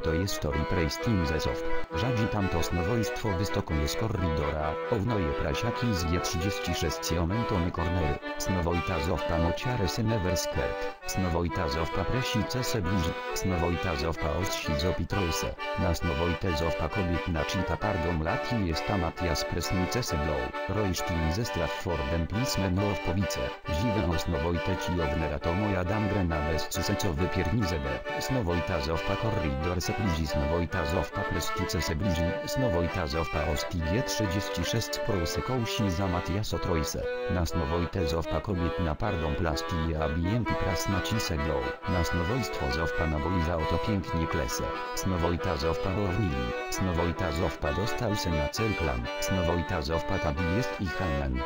historii Preistin Zesow. Żadzi tamto snowojstwo wystokuje z korridora, ownoje prasiaki z G36 omentony cornery, snowojta zowpa mociare senever skirt, snowojta zowpa presice se bliży, snowojta zowpa osszidzo pitrose, na snowojte zowpa kobiet na cita pardon lati jest Matias presnice se blow, rojsztin ze Straffordem plisme no w powice, ziwe osnowojte ci to moja damgrena bez co wypiernizebe, snowojta zowpa korridor se blizi snowojta zowpa prestice se bliži, snowojta zowpa osti G36 prose kołsi za Matiaso Trojse, na snowojte zowpa kobiet na pardon plasti abienti prasna ci se glow, na snowojstwo zowpa na boi za oto pięknie klese, snowojta zowpa ornili, snowojta zowpa dostał se na cerklam, snowojta zowpa tabi jest i hanen.